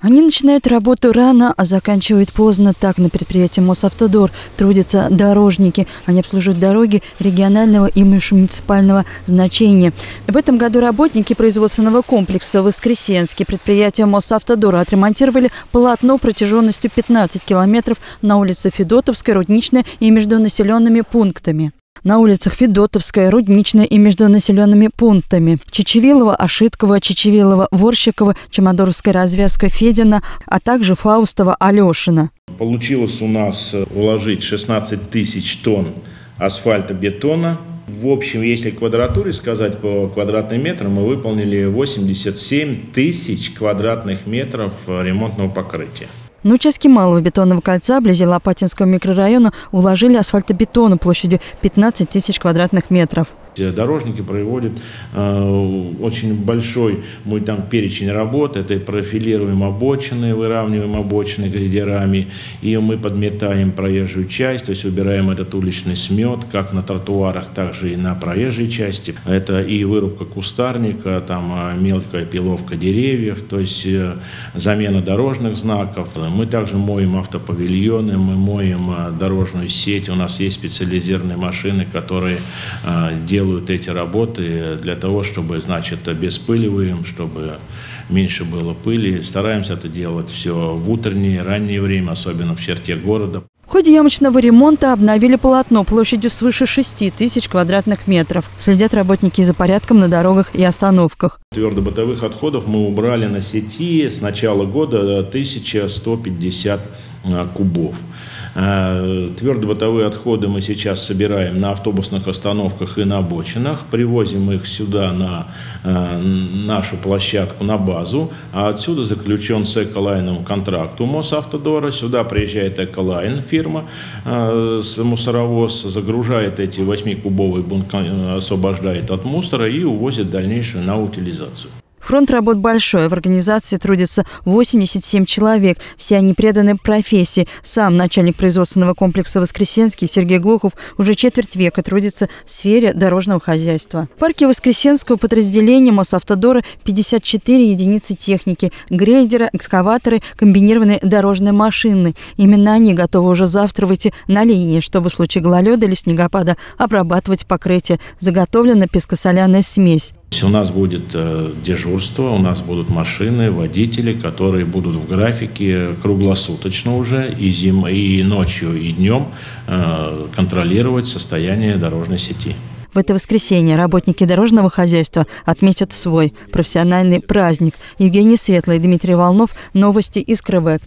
Они начинают работу рано, а заканчивают поздно. Так на предприятии Мосавтодор трудятся дорожники. Они обслуживают дороги регионального и межмуниципального значения. В этом году работники производственного комплекса Воскресенский предприятия Мосавтодора отремонтировали полотно протяженностью 15 километров на улице Федотовской, Рудничной и между населенными пунктами на улицах Федотовская, Рудничная и между населенными пунктами Чечевилова, Ошиткова, Чечевилова, Ворщикова, Чемодоровская развязка Федина, а также Фаустова, Алешина. Получилось у нас уложить 16 тысяч тонн асфальта, бетона. В общем, если квадратуре сказать по квадратным метрам, мы выполнили 87 тысяч квадратных метров ремонтного покрытия. На участке малого бетонного кольца вблизи Лопатинского микрорайона уложили асфальтобетону площадью 15 тысяч квадратных метров. Дорожники проводят э, очень большой мой там перечень работ. Это профилируем обочины, выравниваем обочины грейдерами, и мы подметаем проезжую часть, то есть убираем этот уличный смет, как на тротуарах, так же и на проезжей части. Это и вырубка кустарника, там э, мелкая пиловка деревьев, то есть э, замена дорожных знаков. Мы также моем автопавильоны, мы моем э, дорожную сеть. У нас есть специализированные машины, которые делают делают эти работы для того, чтобы, значит, обеспыливаем, чтобы меньше было пыли. Стараемся это делать все в утреннее, раннее время, особенно в черте города. В ходе ямочного ремонта обновили полотно площадью свыше 6 тысяч квадратных метров. Следят работники за порядком на дорогах и остановках. Твердобытовых отходов мы убрали на сети с начала года 1150 а, кубов. Э, Твердобытовые отходы мы сейчас собираем на автобусных остановках и на обочинах, привозим их сюда на э, нашу площадку, на базу, а отсюда заключен с Эколайном контракт у Мосавтодора. Сюда приезжает Эколайн фирма, э, с мусоровоз, загружает эти 8-кубовые бункеры, освобождает от мусора и увозит дальнейшую на утилизацию. Фронт работ большой. В организации трудится 87 человек. Все они преданы профессии. Сам начальник производственного комплекса «Воскресенский» Сергей Глухов уже четверть века трудится в сфере дорожного хозяйства. В парке Воскресенского подразделения Мосавтодора 54 единицы техники, грейдеры, экскаваторы, комбинированные дорожные машины. Именно они готовы уже завтра выйти на линии, чтобы в случае гололеда или снегопада обрабатывать покрытие. Заготовлена пескосоляная смесь. У нас будет э, дежурство, у нас будут машины, водители, которые будут в графике круглосуточно уже и, зим, и ночью, и днем э, контролировать состояние дорожной сети. В это воскресенье работники дорожного хозяйства отметят свой профессиональный праздник. Евгений Светлый, Дмитрий Волнов. Новости из Крывек.